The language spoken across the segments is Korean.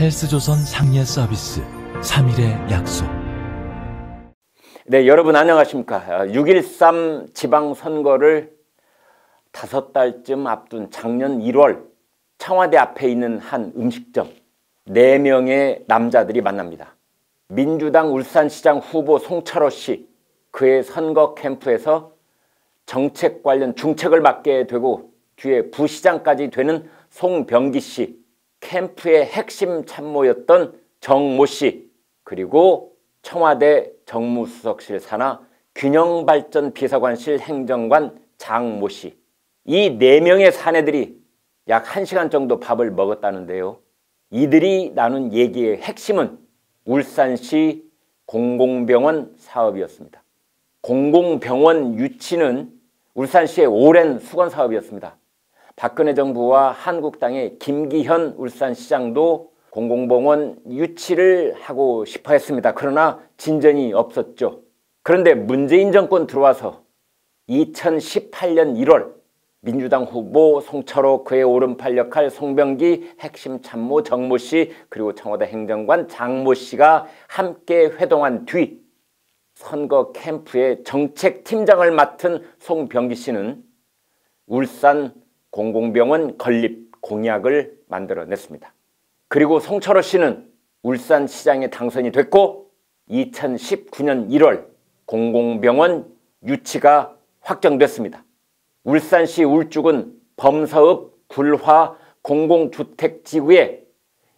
헬스조선 상예 서비스 3일의 약속 네, 여러분 안녕하십니까. 6.13 지방선거를 다섯 달쯤 앞둔 작년 1월 청와대 앞에 있는 한 음식점 4명의 남자들이 만납니다. 민주당 울산시장 후보 송철호 씨 그의 선거 캠프에서 정책 관련 중책을 맡게 되고 뒤에 부시장까지 되는 송병기 씨 캠프의 핵심 참모였던 정모 씨 그리고 청와대 정무수석실 산하 균형발전 비서관실 행정관 장모 씨 이 네 명의 사내들이 약 1시간 정도 밥을 먹었다는데요. 이들이 나눈 얘기의 핵심은 울산시 공공병원 사업이었습니다. 공공병원 유치는 울산시의 오랜 수건 사업이었습니다. 박근혜 정부와 한국당의 김기현 울산시장도 공공병원 유치를 하고 싶어 했습니다. 그러나 진전이 없었죠. 그런데 문재인 정권 들어와서 2018년 1월 민주당 후보 송철호 그의 오른팔 역할 송병기 핵심 참모 정모 씨 그리고 청와대 행정관 장모 씨가 함께 회동한 뒤 선거 캠프의 정책팀장을 맡은 송병기 씨는 울산 공공병원 건립 공약을 만들어냈습니다. 그리고 송철호 씨는 울산시장에 당선이 됐고 2019년 1월 공공병원 유치가 확정됐습니다. 울산시 울주군 범서읍 굴화 공공주택지구에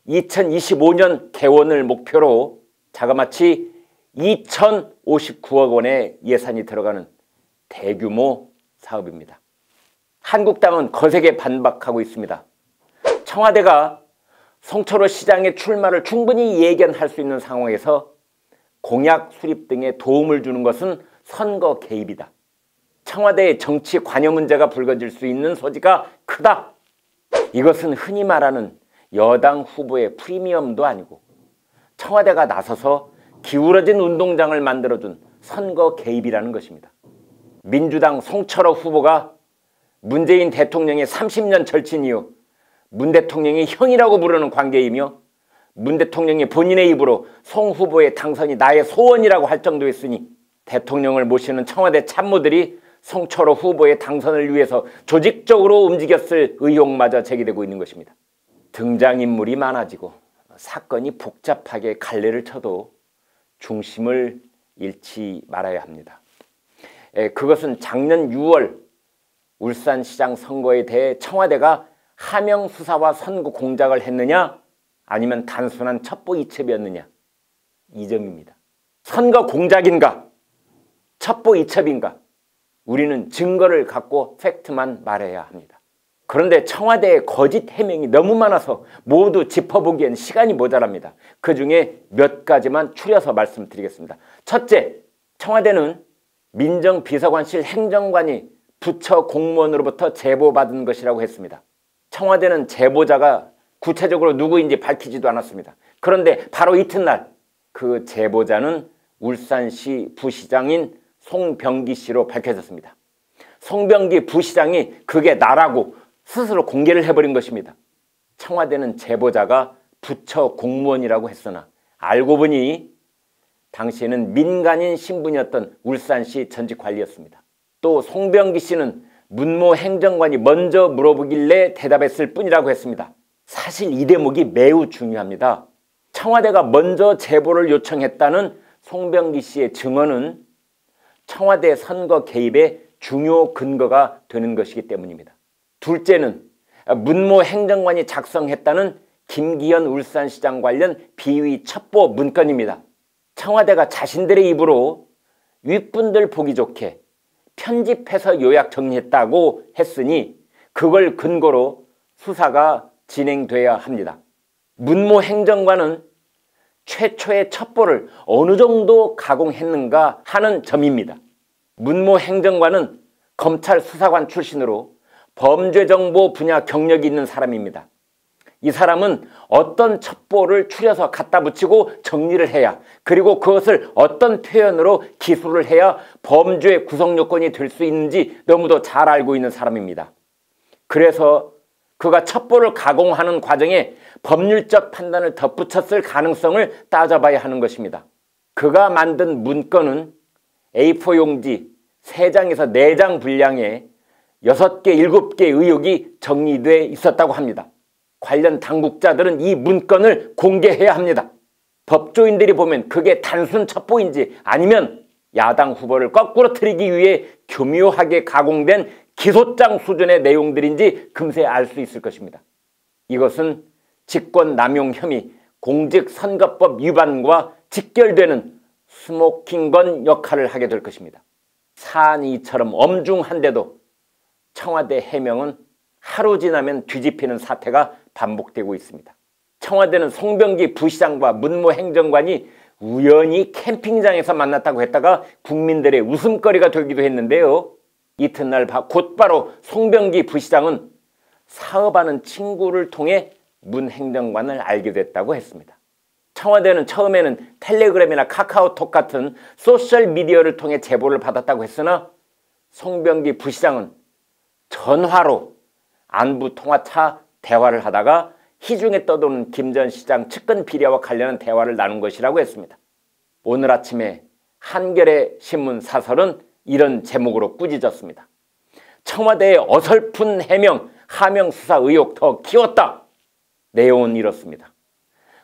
2025년 개원을 목표로 자그마치 2,059억 원의 예산이 들어가는 대규모 사업입니다. 한국당은 거세게 반박하고 있습니다. 청와대가 송철호 시장의 출마를 충분히 예견할 수 있는 상황에서 공약 수립 등에 도움을 주는 것은 선거 개입이다. 청와대의 정치 관여 문제가 불거질 수 있는 소지가 크다. 이것은 흔히 말하는 여당 후보의 프리미엄도 아니고 청와대가 나서서 기울어진 운동장을 만들어준 선거 개입이라는 것입니다. 민주당 송철호 후보가 문재인 대통령의 30년 절친 이후 문 대통령이 형이라고 부르는 관계이며 문 대통령이 본인의 입으로 송 후보의 당선이 나의 소원이라고 할 정도였으니 대통령을 모시는 청와대 참모들이 송철호 후보의 당선을 위해서 조직적으로 움직였을 의혹마저 제기되고 있는 것입니다. 등장인물이 많아지고 사건이 복잡하게 갈래를 쳐도 중심을 잃지 말아야 합니다. 그것은 작년 6월 울산시장 선거에 대해 청와대가 하명 수사와 선거 공작을 했느냐 아니면 단순한 첩보 이첩이었느냐 이 점입니다. 선거 공작인가 첩보 이첩인가 우리는 증거를 갖고 팩트만 말해야 합니다. 그런데 청와대의 거짓 해명이 너무 많아서 모두 짚어보기엔 시간이 모자랍니다. 그 중에 몇 가지만 추려서 말씀드리겠습니다. 첫째, 청와대는 민정비서관실 행정관이 부처 공무원으로부터 제보받은 것이라고 했습니다. 청와대는 제보자가 구체적으로 누구인지 밝히지도 않았습니다. 그런데 바로 이튿날 그 제보자는 울산시 부시장인 송병기 씨로 밝혀졌습니다. 송병기 부시장이 그게 나라고 스스로 공개를 해버린 것입니다. 청와대는 제보자가 부처 공무원이라고 했으나 알고 보니 당시에는 민간인 신분이었던 울산시 전직 관리였습니다. 또 송병기 씨는 문모 행정관이 먼저 물어보길래 대답했을 뿐이라고 했습니다. 사실 이 대목이 매우 중요합니다. 청와대가 먼저 제보를 요청했다는 송병기 씨의 증언은 청와대 선거 개입의 중요 근거가 되는 것이기 때문입니다. 둘째는 문모 행정관이 작성했다는 김기현 울산시장 관련 비위 첩보 문건입니다. 청와대가 자신들의 입으로 윗분들 보기 좋게 편집해서 요약 정리했다고 했으니 그걸 근거로 수사가 진행돼야 합니다. 문모 행정관은 최초의 첩보를 어느 정도 가공했는가 하는 점입니다. 문모 행정관은 검찰 수사관 출신으로 범죄정보 분야 경력이 있는 사람입니다. 이 사람은 어떤 첩보를 추려서 갖다 붙이고 정리를 해야 그리고 그것을 어떤 표현으로 기술을 해야 범죄 구성 요건이 될 수 있는지 너무도 잘 알고 있는 사람입니다. 그래서 그가 첩보를 가공하는 과정에 법률적 판단을 덧붙였을 가능성을 따져봐야 하는 것입니다. 그가 만든 문건은 A4 용지 3장에서 4장 분량에 6개, 7개 의혹이 정리돼 있었다고 합니다. 관련 당국자들은 이 문건을 공개해야 합니다. 법조인들이 보면 그게 단순 첩보인지 아니면 야당 후보를 거꾸로 틀기 위해 교묘하게 가공된 기소장 수준의 내용들인지 금세 알 수 있을 것입니다. 이것은 직권남용 혐의, 공직선거법 위반과 직결되는 스모킹건 역할을 하게 될 것입니다. 사안이 이처럼 엄중한데도 청와대 해명은 하루 지나면 뒤집히는 사태가 반복되고 있습니다. 청와대는 송병기 부시장과 문모 행정관이 우연히 캠핑장에서 만났다고 했다가 국민들의 웃음거리가 되기도 했는데요. 이튿날 곧바로 송병기 부시장은 사업하는 친구를 통해 문 행정관을 알게 됐다고 했습니다. 청와대는 처음에는 텔레그램이나 카카오톡 같은 소셜미디어를 통해 제보를 받았다고 했으나 송병기 부시장은 전화로 안부 통화차 대화를 하다가 희중에 떠도는 김 전 시장 측근 비리와 관련한 대화를 나눈 것이라고 했습니다. 오늘 아침에 한겨레 신문 사설은 이런 제목으로 꾸짖었습니다. 청와대의 어설픈 해명, 하명 수사 의혹 더 키웠다. 내용은 이렇습니다.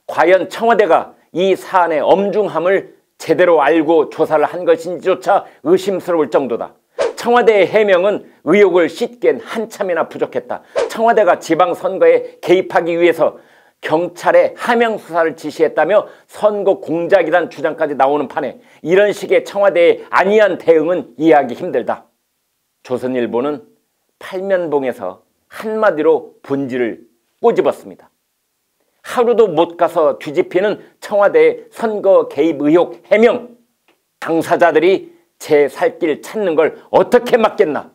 과연 청와대가 이 사안의 엄중함을 제대로 알고 조사를 한 것인지조차 의심스러울 정도다. 청와대의 해명은 의혹을 씻기엔 한참이나 부족했다. 청와대가 지방선거에 개입하기 위해서 경찰에 하명 수사를 지시했다며 선거 공작이란 주장까지 나오는 판에 이런 식의 청와대의 안이한 대응은 이해하기 힘들다. 조선일보는 팔면봉에서 한마디로 본질을 꼬집었습니다. 하루도 못 가서 뒤집히는 청와대의 선거 개입 의혹 해명 당사자들이 제 살 길 찾는 걸 어떻게 막겠나